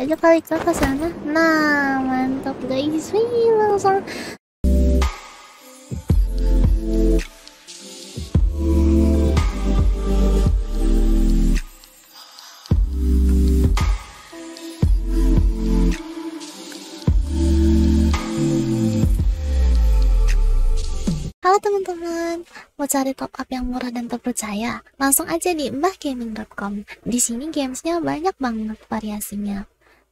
aja kali ke sana nah mantap guys wih langsung Halo teman-teman, mau cari top up yang murah dan terpercaya? Langsung aja di mbahgaming.com. Di sini gamesnya banyak banget variasinya.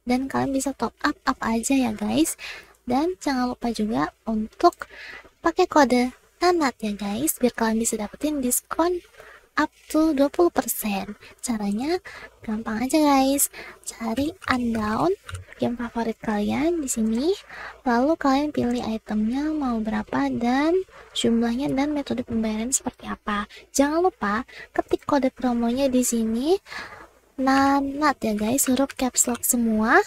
Dan kalian bisa top up apa aja ya guys. Dan jangan lupa juga untuk pakai kode NANAT ya guys, biar kalian bisa dapetin diskon up to 20%. Caranya gampang aja guys. Cari undown game favorit kalian di sini. Lalu kalian pilih itemnya mau berapa dan jumlahnya dan metode pembayaran seperti apa. Jangan lupa ketik kode promonya di sini. Nanat ya guys, huruf caps lock semua.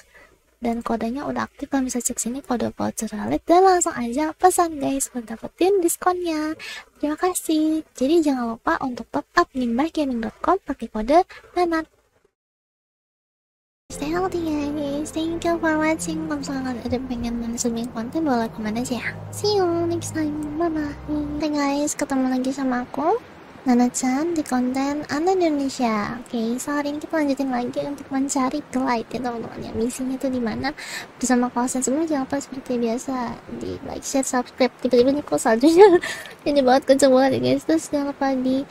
Dan kodenya udah aktif kalian bisa cek sini kode voucher valid dan langsung aja pesan guys buat dapetin diskonnya. Terima kasih. Jadi jangan lupa untuk top up limbahgaming.com pakai kode nanat. Stay healthy guys. Thank you for watching. Kalau misalkan ada pengen mensubmit konten boleh komen aja ya. See you next time. Bye bye hey guys. Ketemu lagi sama aku Nana Chan di konten Anda Indonesia. Oke, okay, so hari ini kita lanjutin lagi untuk mencari glide ya teman-teman ya. Misinya tuh di mana? Bersama kawasan sebelumnya jangan lupa seperti biasa di like, share, subscribe. Tiba-tiba nih kok saljunya ini banget kenceng banget ya guys. Terus jangan lupa di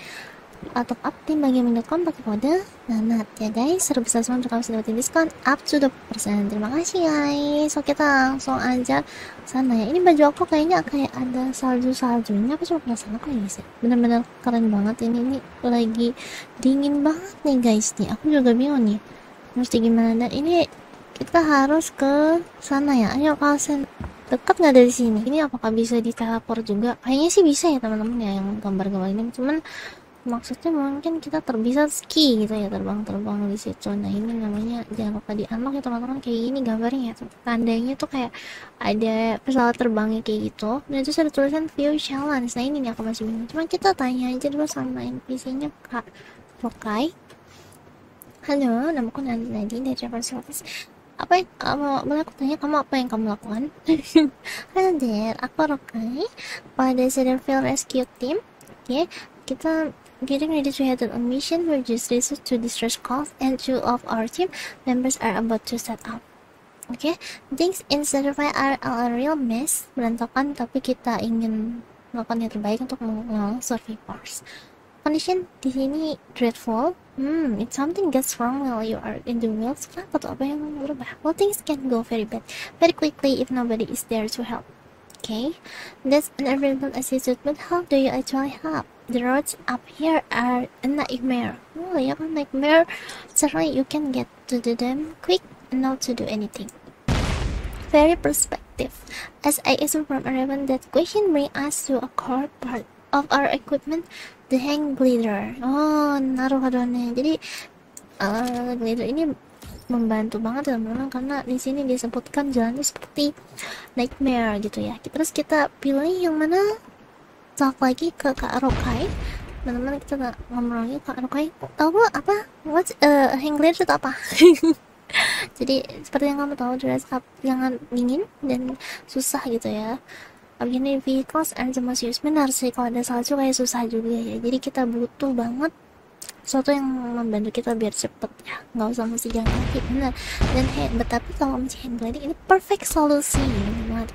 atau up tim bagaimana.com pakai kode nanat ya guys seru besar semua untuk bisa dapetin diskon up to 20% terima kasih guys. So kita langsung aja sana ya. Ini baju aku kayaknya kayak ada salju-saljunya. Aku cuma penasaran ya guys ya bener-bener keren banget ini. Ini lagi dingin banget nih guys. Nih aku juga bingung nih. Mesti gimana? Dan ini kita harus ke sana ya. Ayo kalian dekat nggak dari sini? Ini apakah bisa diteleport juga? Kayaknya sih bisa ya teman-teman ya yang gambar-gambar ini. Cuman maksudnya mungkin kita terbisa ski gitu ya terbang-terbang di situ. Nah ini namanya jangan lupa di unlock ya teman-teman. Kayak gini gambarnya ya. Tandanya tuh kayak ada pesawat terbangnya kayak gitu. Dan itu ada tulisan view challenge. Nah ini nih aku masih bingung. Cuma kita tanya aja dulu sama NPC nya kak Rokai halo namaku Nadine dari Travel apa yang kamu boleh aku tanya kamu apa yang kamu lakukan? Halo der. Aku Rokai. Pada Cedarville Rescue Team. Oke okay. kita getting ready to head on a mission for just research to distress calls and two of our team members are about to set up. Okay? things in Certify are a real mess, berantakan tapi kita ingin melakukan yang terbaik untuk mengelola survivors. Condition di sini dreadful. Hmm, if something gets wrong while you are in the wheels, kenapa tuh apa yang berubah? Well, things can go very bad, very quickly if nobody is there to help. Okay, that's an available attitude, but how do you actually help? The roads up here are a nightmare. Oh, yeah, a nightmare. Certainly, you can get to them quick not to do anything. Very perspective. As I assume from Arabian, that question brings us to a core part of our equipment, the hang glider. Oh, naruhodo nih. Jadi, uh, glider ini membantu banget teman-teman karena di sini disebutkan jalannya seperti nightmare gitu ya. Terus kita pilih yang mana talk lagi ke Kak Rokai. Teman-teman kita ngomong lagi. Kak Rokai tahu apa? What uh, hang glider itu apa? Jadi seperti yang kamu tahu dress up jangan dingin dan susah gitu ya. Begini vehicles and the most use benar sih. Kalau ada salju kayak susah juga ya. Jadi kita butuh banget sesuatu yang membantu kita biar cepet ya. Nggak usah mesti jalan kaki benar. Dan hey, tapi kalau mesti hand gliding ini perfect solusi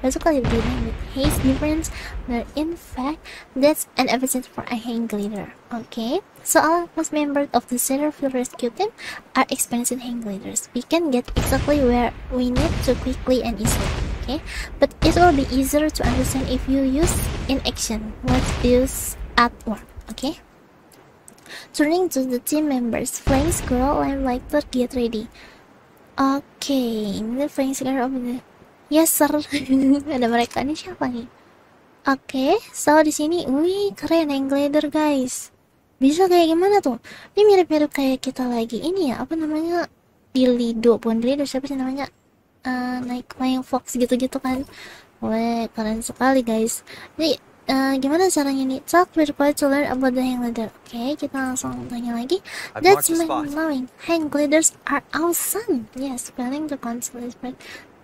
besok kali bilang with haze difference but in fact that's an evidence for a hang glider okay so all most members of the Cedarfield rescue team are experienced hang gliders we can get exactly where we need to quickly and easily okay but it will be easier to understand if you use in action what is at work okay Turning to the team members, Flying Squirrel and Lighter get ready. Okay, ini Flying Squirrel apa nih? Yes sir, ada mereka nih siapa nih? Oke, okay, so di sini, wih keren yang glider guys. Bisa kayak gimana tuh? Ini mirip-mirip kayak kita lagi ini ya, apa namanya? Di Lido, bukan di Lido, siapa sih namanya? Uh, naik Flying Fox gitu-gitu kan. Wih, keren sekali guys. Ini uh, gimana caranya nih? Talk with to learn about the hang glider. Oke, okay, kita langsung tanya lagi. That's mind spot. blowing. Hang gliders are awesome. Yes, spelling the console is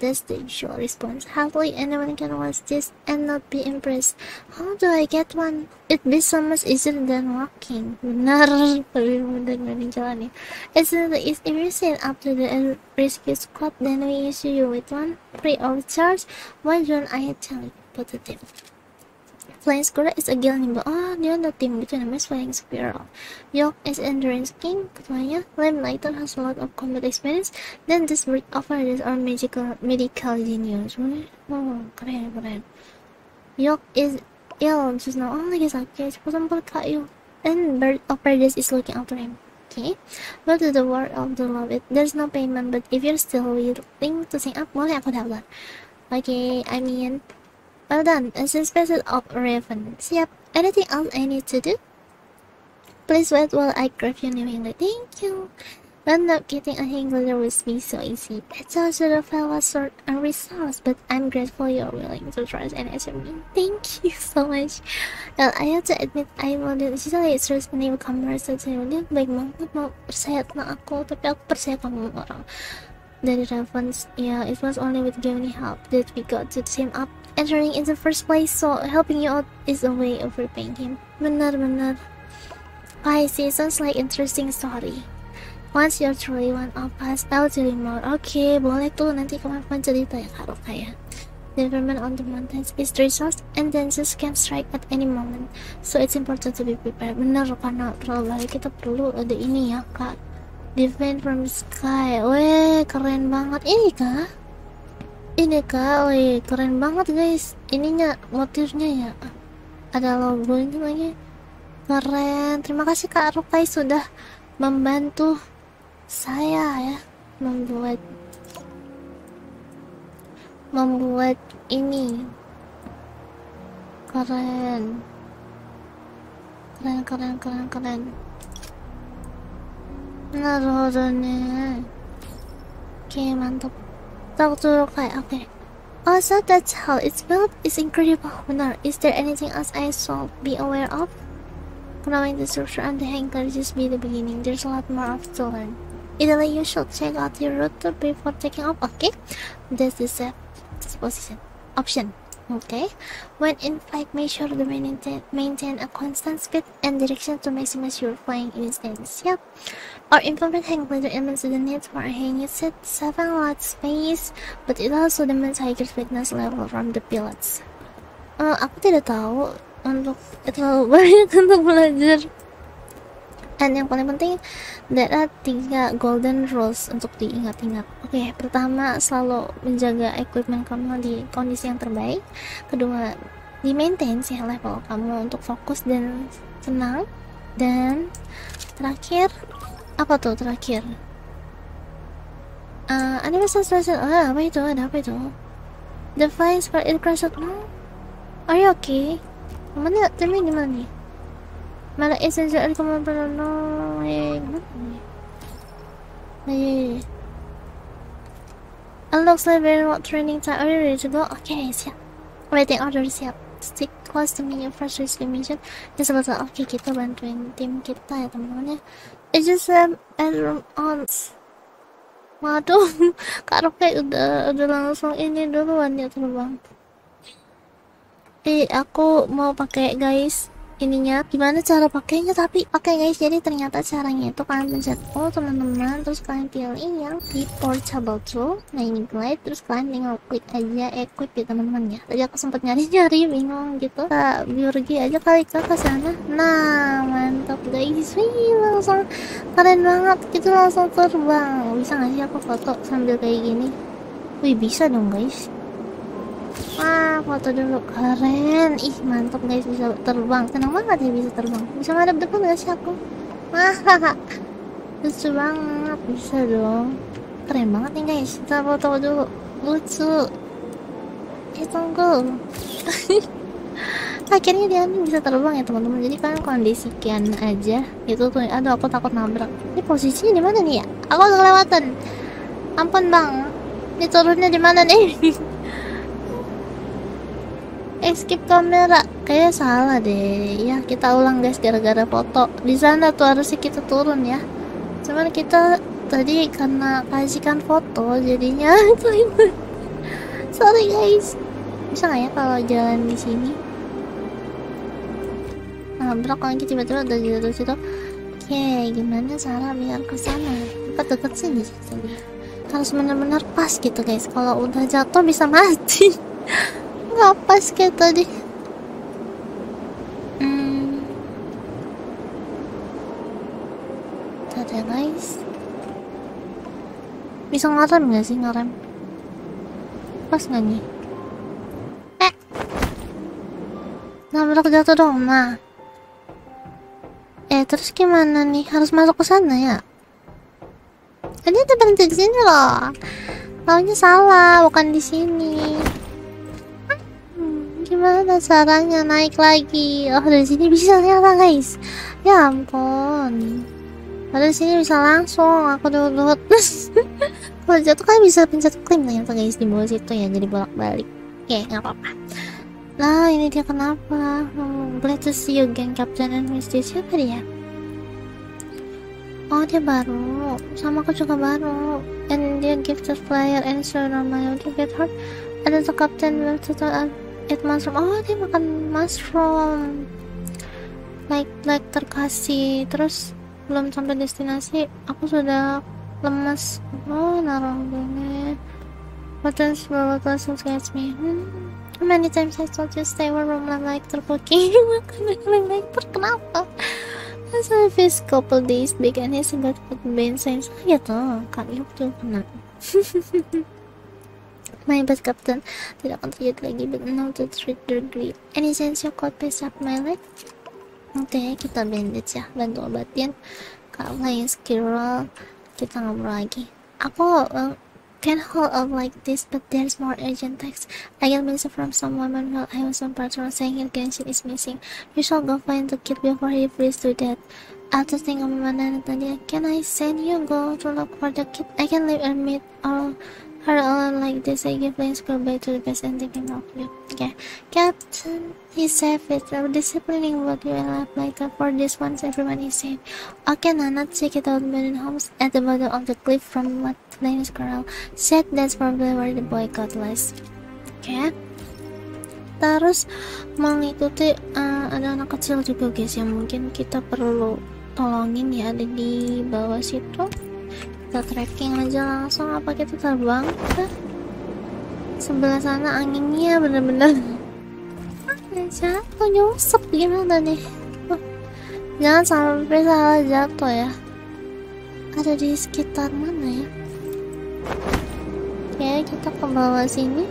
That's the usual response. Hopefully anyone can watch this and not be impressed. How do I get one? It'd be so much easier than walking. Benar, lebih mudah dibanding jalan ya. It's not if you sign up to the rescue squad, then we issue you with one free of charge. Why don't I tell you about the tip? Flying Squirrel is a guild nimble. Oh, dia ada tim gitu namanya Flying Squirrel. York is Endurance King, ketuanya. Lamplighter has a lot of combat experience. Then this breed offers our magical medical genius. Oh, keren, keren. York is ill just now. Oh, lagi sakit. Cepetan berkak yuk. And Bird of Paradise is looking after him. Okay. Go to the world of the love it. There's no payment, but if you're still willing to sign up, boleh aku daftar. Okay, I mean, well done. A special of Raven. Siap. Anything else I need to do? Please wait while I grab your new English. Thank you. End up getting a Hingler with me so easy. That's also the fella sort and resource, but I'm grateful you're willing to trust and answer me. Thank you so much. Well, I have to admit I wouldn't usually trust newcomers so dia baik banget mau percaya tentang aku, tapi aku percaya kamu orang. Dari Ravens, yeah, it was only with giving help that we got to team up and turning in the first place, so helping you out is a way of repaying him. Benar, benar. I see, sounds like interesting story. Once you're truly one of us, I'll tell you more. Oke, okay, boleh tuh nanti kapan-kapan cerita ya Kak Roka ya. The environment on the mountains is resource and dangers can strike at any moment. So it's important to be prepared. Bener, karena terlalu bahaya kita perlu ada ini ya Kak. Defend from sky. Weh, keren banget. Ini kah? Ini kak, weh, keren banget guys. Ininya, motifnya ya. Ada logo ini lagi. Keren. Terima kasih Kak Rokai sudah membantu saya ya membuat membuat ini keren keren keren keren keren ne oke mantap talk to kayak oke also that's how it's built is incredible benar is there anything else I should be aware of Knowing the structure and the anchor just be the beginning. There's a lot more of to learn. Either you should check out your route before taking off. Okay, this is a disposition option. Okay, when in flight, make sure to maintain maintain a constant speed and direction to maximize your flying instance. Yep. Our implement hang glider elements the need for a hang set 7 lot space, but it also demands higher fitness level from the pilots. Uh, aku tidak tahu untuk terlalu banyak untuk belajar dan yang paling penting ada tiga golden rules untuk diingat-ingat oke okay, pertama selalu menjaga equipment kamu di kondisi yang terbaik. Kedua di maintain sih level kamu untuk fokus dan tenang. Dan terakhir apa tuh terakhir? Uh, ada message ah apa itu? Ada apa itu? The crashed no are you okay? Mana termin gimana nih malah essential kamu perlu no eh gimana nih eh unlocks level what training time. Are you ready to go oke okay, siap. Waiting order siap. Stick close to me your first mission ini salah satu opsi kita bantuin tim kita ya teman-teman ya it's just um, room on waduh kak Rokai udah udah langsung ini duluan dia terbang. Eh, aku mau pakai guys ininya gimana cara pakainya tapi oke okay, guys jadi ternyata caranya itu kalian pencet oh teman-teman terus kalian pilih yang di portable tool. Nah ini glide terus kalian tinggal klik aja equip ya teman-teman ya. Tadi aku sempat nyari-nyari bingung gitu. Kak biologi aja kali ke sana. Nah mantap guys. Wih langsung keren banget. Kita langsung terbang. Bisa nggak sih aku foto sambil kayak gini? Wih bisa dong guys Wah, foto dulu keren. Ih, mantap guys bisa terbang. Tenang banget ya bisa terbang. Bisa ngadep depan gak sih aku? Wah, lucu banget. Bisa dong. Keren banget nih guys. Kita foto dulu. Lucu. Eh, tunggu. Akhirnya dia bisa terbang ya teman-teman. Jadi kalian kondisikan aja. Itu tuh. Aduh, aku takut nabrak. Ini posisinya di mana nih ya? Aku udah kelewatan. Ampun bang. Ini turunnya di mana nih? escape kamera. Kayak salah deh. Ya kita ulang guys gara-gara foto. Di sana tuh harusnya kita turun ya. Cuman kita tadi karena kasihkan foto jadinya sorry guys. Bisa nggak ya kalau jalan di sini? Nabrak lagi tiba-tiba udah jatuh situ oke gimana cara biar ke sana? Dekat sini sih harus benar-benar pas gitu guys. Kalau udah jatuh bisa mati nggak pas kayak tadi? Hmm. ada guys bisa ngerem nggak sih ngerem? Pas nggak nih? Eh. Nabrak jatuh dong nah eh terus gimana nih? Harus masuk ke sana ya? Tadi ada berhenti di sini loh. Taunya salah bukan di sini. hmm, gimana caranya naik lagi? Oh dari sini bisa ternyata guys. Ya ampun. Dari sini bisa langsung. Aku dulu kalau jatuh kan bisa pencet klaim ternyata guys di bawah situ ya jadi bolak balik oke nggak apa-apa. Nah ini dia kenapa? Hmm, glad to see you again Captain and Misty siapa dia? Oh dia baru. Sama aku juga baru. And dia gifted player and so normal okay get hurt ada the captain will total eat mushroom oh dia makan mushroom like like terkasih. Terus belum sampai destinasi aku sudah lemas. Oh naruh gini else what else gets me hmm. Many times I told you stay warm like terpoking makan like kenapa? Masa first couple days began his about Ben Sainz ya toh kak Yuk tuh kena My bad captain tidak akan terjadi lagi but now to treat the great Any sense you could piece up my leg? Oke okay, kita bandage ya bantu obatin Kak lain skill kita ngobrol lagi Aku uh, can hold up like this, but there's more urgent text. I get message from some woman while I was on patrol saying her Genshin is missing. You shall go find the kid before he freezes to death. After thinking mana tadi, can I send you go to look for the kid? I can leave and meet all her alone like this. I give Lane school back to the best and thinking of you. Okay, Captain, he's safe. A disciplining what you life later. For this once, everyone is safe. Okay, not check it out, but in homes at the bottom of the cliff from what Linus Corral said that's probably where the boy got lost. Okay. Terus mengikuti uh, ada anak kecil juga guys yang mungkin kita perlu tolongin ya ada di bawah situ kita tracking aja langsung apa kita terbang? Ke sebelah sana anginnya bener-bener. Jatuh nyusep gimana nih oh, jangan sampai salah jatuh ya. Ada di sekitar mana ya? Oke kita ke bawah sini.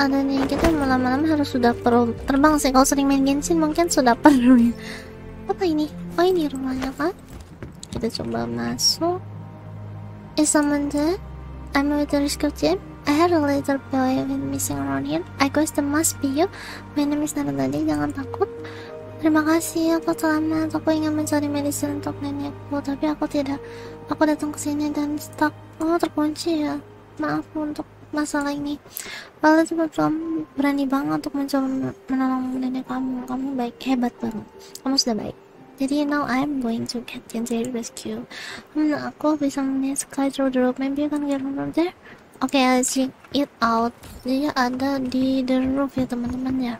Ada nih kita lama-lama harus sudah perlu terbang sih. Kalau sering main Genshin mungkin sudah perlu ya. Apa ini? Oh ini rumahnya kan kita coba masuk is someone there I'm with the rescue team I had a little boy been missing around here I guess the must be you my name is Narendali jangan takut Terima kasih, aku selamat. Aku ingin mencari medicine untuk nenekku, tapi aku tidak. Aku datang ke sini dan stuck. Oh, terkunci ya. Maaf untuk masalah ini. Kalau cepat kamu berani banget untuk mencoba menolong nenek kamu. Kamu baik, hebat banget. Kamu sudah baik. Jadi now I'm going to get the rescue. Hmm, aku bisa melihat sky through. Maybe you can get from there. Oke, okay, let's check it out. Dia ada di the roof ya teman-teman ya.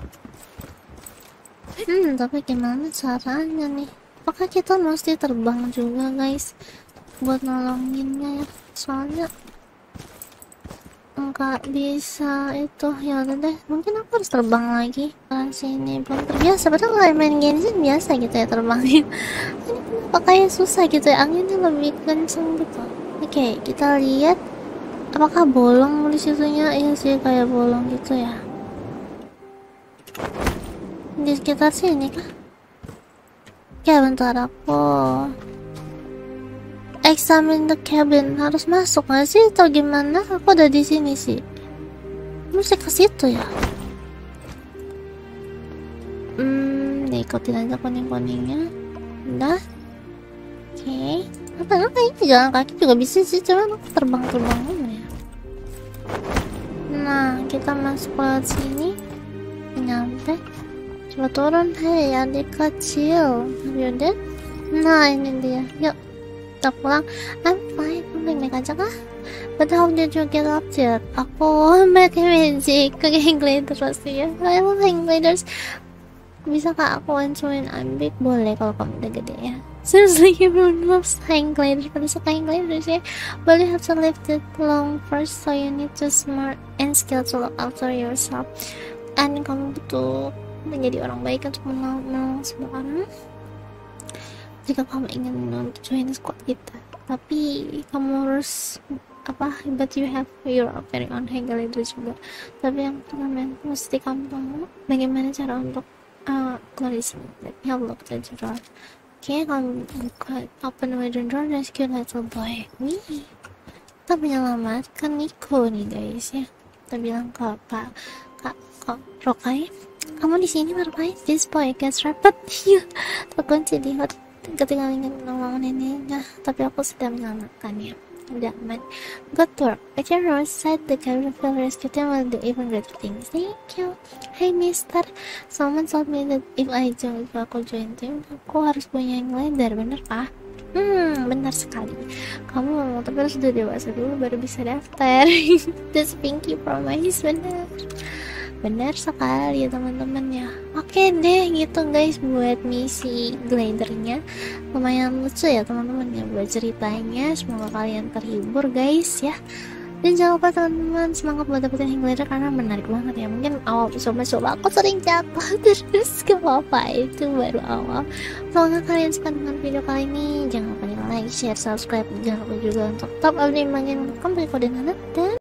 Hmm, tapi gimana caranya nih? Apakah kita mesti terbang juga guys? Buat nolonginnya ya. Soalnya enggak bisa itu. Ya udah deh. Mungkin aku harus terbang lagi. Ke sini. Belum terbiasa. Padahal kalau main Genshin biasa gitu ya terbangin ini kenapa kayak susah gitu ya. Anginnya lebih kenceng gitu. Oke kita lihat apakah bolong di situnya iya sih kayak bolong gitu ya. Di sekitar sini kah? Ya bentar aku examine the cabin. Harus masuk nggak sih? Atau gimana? Aku udah di sini sih. Mesti ke situ ya? Hmm ikutin aja kuning kuningnya udah. Oke. Okay. apa apa ini? Jalan kaki juga bisa sih cuman aku terbang terbang ya. Nah kita masuk lewat sini. Nyampe. Coba turun. Hei adik kecil. Yaudah nah ini dia. Yuk kita pulang. I'm fine kamu baik aja kah? But how did you get up there? Aku pakai magic ke hang terus ya. I love gliders bisa kak aku hancurin ambit boleh kalau kamu udah gede ya. Seriously everyone loves hang gliders pada suka hang gliders ya but you have to live it long first so you need to smart and skill to look after yourself. And kamu butuh menjadi orang baik untuk menolong, semua orang jika kamu ingin untuk join squad kita tapi kamu harus apa but you have your very own handle itu juga. Tapi yang pertama mesti kamu tahu bagaimana cara untuk uh, keluar di sini let me have a look at the door oke kamu buka open wooden door rescue little boy. Wih. Kita menyelamatkan Nico nih guys ya. Kita bilang ke pak kak kok Rokai? Kamu di sini ngapain? This boy gets rapid iya terkunci di hot ketika ingin menolong neneknya tapi aku sudah menyelamatkannya udah aman good work. Can Rose said the Careful rescue team will do even greater things. Thank you. Hey mister. Someone told me that if I join if aku join team aku harus punya yang glider bener kah Hmm, benar sekali. Kamu tapi harus sudah dewasa dulu baru bisa daftar. This pinky promise benar benar sekali ya teman-teman ya. Oke deh gitu guys buat misi glidernya lumayan lucu ya teman-teman ya buat ceritanya. Semoga kalian terhibur guys ya. Dan jangan lupa teman-teman semangat buat dapetin hang glider karena menarik banget ya. Mungkin awal coba-coba aku sering jatuh terus ke apa itu baru awal. Semoga kalian suka dengan video kali ini. Jangan lupa like share subscribe. Jangan lupa juga untuk top update bagian komen kode dan